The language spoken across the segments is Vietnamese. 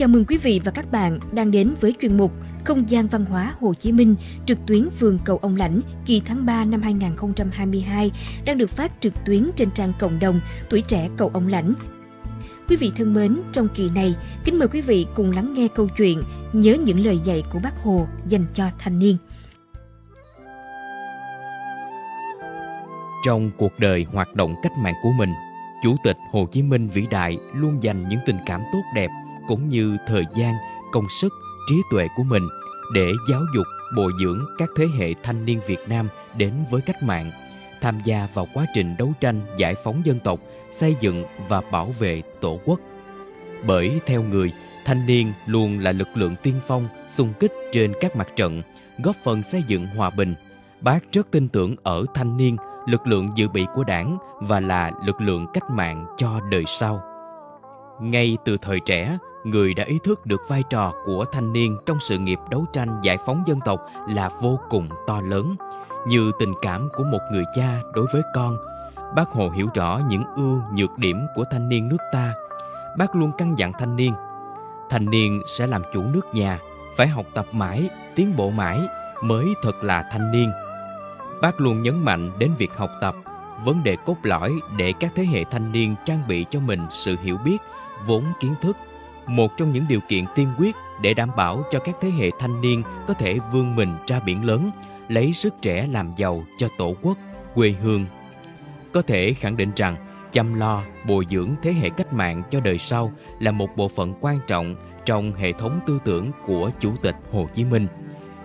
Chào mừng quý vị và các bạn đang đến với chuyên mục Không gian văn hóa Hồ Chí Minh trực tuyến phường Cầu Ông Lãnh kỳ tháng 3 năm 2022 đang được phát trực tuyến trên trang cộng đồng Tuổi trẻ Cầu Ông Lãnh. Quý vị thân mến, trong kỳ này, kính mời quý vị cùng lắng nghe câu chuyện Nhớ những lời dạy của bác Hồ dành cho thanh niên. Trong cuộc đời hoạt động cách mạng của mình, Chủ tịch Hồ Chí Minh vĩ đại luôn dành những tình cảm tốt đẹp cũng như thời gian, công sức, trí tuệ của mình để giáo dục, bồi dưỡng các thế hệ thanh niên Việt Nam đến với cách mạng, tham gia vào quá trình đấu tranh giải phóng dân tộc, xây dựng và bảo vệ Tổ quốc. Bởi theo người, thanh niên luôn là lực lượng tiên phong, xung kích trên các mặt trận, góp phần xây dựng hòa bình. Bác rất tin tưởng ở thanh niên, lực lượng dự bị của đảng và là lực lượng cách mạng cho đời sau. Ngay từ thời trẻ, người đã ý thức được vai trò của thanh niên trong sự nghiệp đấu tranh giải phóng dân tộc là vô cùng to lớn. Như tình cảm của một người cha đối với con, bác hồ hiểu rõ những ưu nhược điểm của thanh niên nước ta. Bác luôn căn dặn thanh niên thanh niên sẽ làm chủ nước nhà, phải học tập mãi, tiến bộ mãi mới thật là thanh niên. Bác luôn nhấn mạnh đến việc học tập, vấn đề cốt lõi để các thế hệ thanh niên trang bị cho mình sự hiểu biết, vốn kiến thức một trong những điều kiện tiên quyết để đảm bảo cho các thế hệ thanh niên có thể vươn mình ra biển lớn, lấy sức trẻ làm giàu cho tổ quốc, quê hương. Có thể khẳng định rằng chăm lo, bồi dưỡng thế hệ cách mạng cho đời sau là một bộ phận quan trọng trong hệ thống tư tưởng của Chủ tịch Hồ Chí Minh,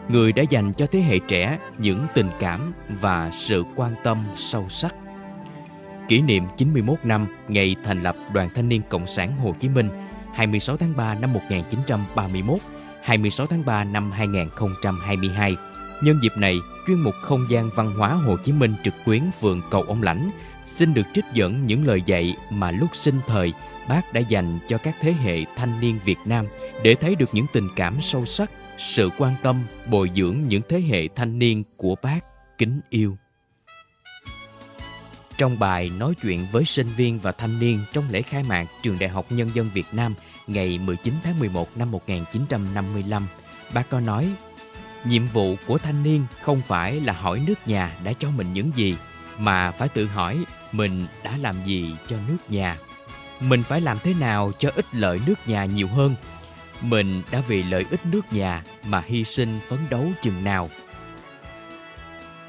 người đã dành cho thế hệ trẻ những tình cảm và sự quan tâm sâu sắc. Kỷ niệm 91 năm ngày thành lập Đoàn Thanh niên Cộng sản Hồ Chí Minh – 26 tháng 3 năm 1931, 26 tháng 3 năm 2022. Nhân dịp này, chuyên mục Không gian văn hóa Hồ Chí Minh trực tuyến phường Cầu Ông Lãnh xin được trích dẫn những lời dạy mà lúc sinh thời bác đã dành cho các thế hệ thanh niên Việt Nam để thấy được những tình cảm sâu sắc, sự quan tâm, bồi dưỡng những thế hệ thanh niên của bác kính yêu. Trong bài nói chuyện với sinh viên và thanh niên trong lễ khai mạc Trường Đại học Nhân dân Việt Nam ngày 19 tháng 11 năm 1955, bác có nói Nhiệm vụ của thanh niên không phải là hỏi nước nhà đã cho mình những gì, mà phải tự hỏi mình đã làm gì cho nước nhà. Mình phải làm thế nào cho ích lợi nước nhà nhiều hơn. Mình đã vì lợi ích nước nhà mà hy sinh phấn đấu chừng nào –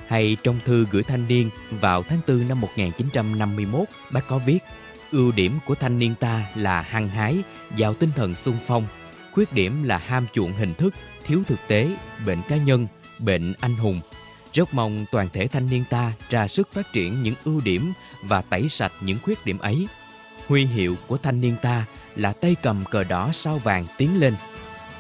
hay trong thư gửi thanh niên vào tháng 4 năm 1951, bác có viết Ưu điểm của thanh niên ta là hăng hái, giàu tinh thần sung phong. Khuyết điểm là ham chuộng hình thức, thiếu thực tế, bệnh cá nhân, bệnh anh hùng. Rất mong toàn thể thanh niên ta ra sức phát triển những ưu điểm và tẩy sạch những khuyết điểm ấy. Huy hiệu của thanh niên ta là tay cầm cờ đỏ sao vàng tiến lên.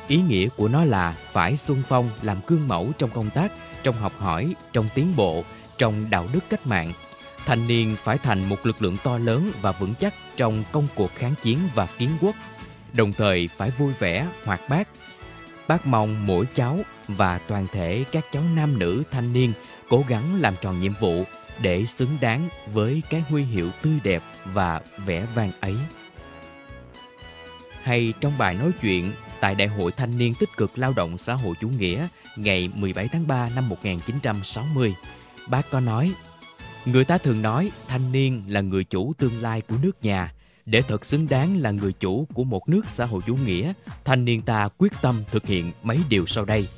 Ý nghĩa của nó là phải sung phong làm gương mẫu trong công tác trong học hỏi, trong tiến bộ, trong đạo đức cách mạng. Thanh niên phải thành một lực lượng to lớn và vững chắc trong công cuộc kháng chiến và kiến quốc, đồng thời phải vui vẻ, hoạt bát. Bác mong mỗi cháu và toàn thể các cháu nam nữ thanh niên cố gắng làm tròn nhiệm vụ để xứng đáng với cái huy hiệu tươi đẹp và vẻ vang ấy. Hay trong bài nói chuyện tại Đại hội Thanh niên tích cực lao động xã hội chủ nghĩa ngày 17 tháng 3 năm 1960, bác có nói Người ta thường nói thanh niên là người chủ tương lai của nước nhà. Để thật xứng đáng là người chủ của một nước xã hội chủ nghĩa, thanh niên ta quyết tâm thực hiện mấy điều sau đây.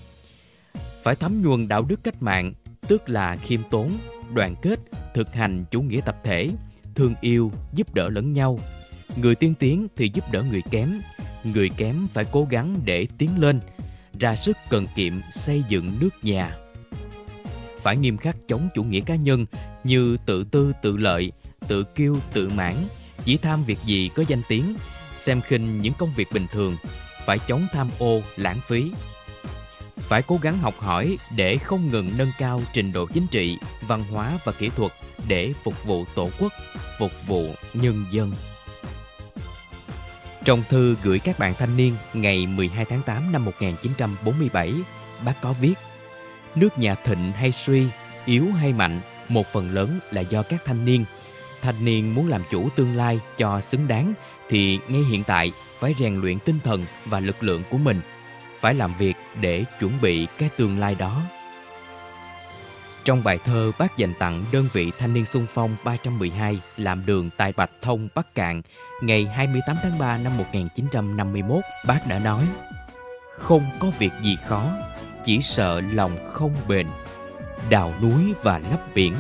Phải thấm nhuần đạo đức cách mạng, tức là khiêm tốn, đoàn kết, thực hành chủ nghĩa tập thể, thương yêu, giúp đỡ lẫn nhau. Người tiên tiến thì giúp đỡ người kém, người kém phải cố gắng để tiến lên, ra sức cần kiệm xây dựng nước nhà. Phải nghiêm khắc chống chủ nghĩa cá nhân như tự tư tự lợi, tự kiêu tự mãn, chỉ tham việc gì có danh tiếng, xem khinh những công việc bình thường, phải chống tham ô, lãng phí. Phải cố gắng học hỏi để không ngừng nâng cao trình độ chính trị, văn hóa và kỹ thuật để phục vụ Tổ quốc, phục vụ nhân dân. Trong thư gửi các bạn thanh niên ngày 12 tháng 8 năm 1947, bác có viết Nước nhà thịnh hay suy, yếu hay mạnh, một phần lớn là do các thanh niên. Thanh niên muốn làm chủ tương lai cho xứng đáng thì ngay hiện tại phải rèn luyện tinh thần và lực lượng của mình, phải làm việc để chuẩn bị cái tương lai đó. Trong bài thơ bác dành tặng đơn vị thanh niên xung phong 312 làm đường tại Bạch Thông, Bắc Cạn ngày 28 tháng 3 năm 1951, bác đã nói Không có việc gì khó, chỉ sợ lòng không bền. Đào núi và lấp biển,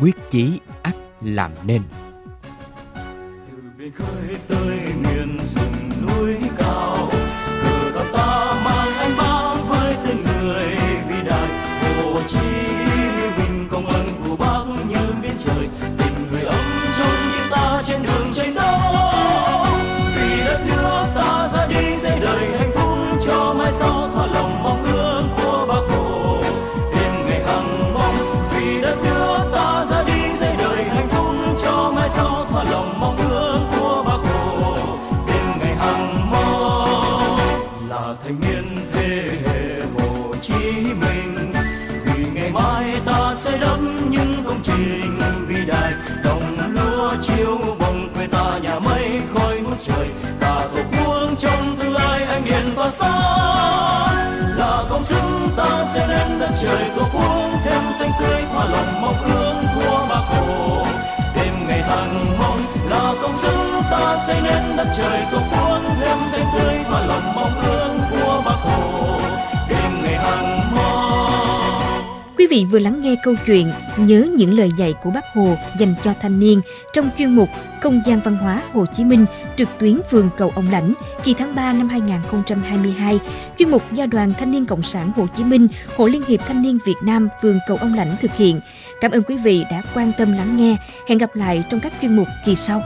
quyết chí ắt làm nên. Từ biển khơi tới miền rừng núi cao gió thỏa lòng mong ước của bác hồ. Đêm ngày hằng mơ là thanh niên thế hệ hồ chí minh. Vì ngày mai ta sẽ đắm những công trình vĩ đại. Đồng lúa chiếu bồng quê ta, nhà mây khói ngút trời. Ta tổ quốc trong tương lai anh miền và sáng. Là công sức ta sẽ lên đất trời tổ quốc thêm xanh tươi hoa lòng mong ước xây nên đất trời tổ quốc thêm xanh tươi hoa lòng mong ước của bác hồ đêm ngày hằng mơ Quý vị vừa lắng nghe câu chuyện Nhớ những lời dạy của bác Hồ dành cho thanh niên trong chuyên mục Không gian văn hóa Hồ Chí Minh trực tuyến phường Cầu Ông Lãnh kỳ tháng 3 năm 2022, chuyên mục do Đoàn Thanh niên Cộng sản Hồ Chí Minh, Hội Liên hiệp Thanh niên Việt Nam phường Cầu Ông Lãnh thực hiện. Cảm ơn quý vị đã quan tâm lắng nghe. Hẹn gặp lại trong các chuyên mục kỳ sau.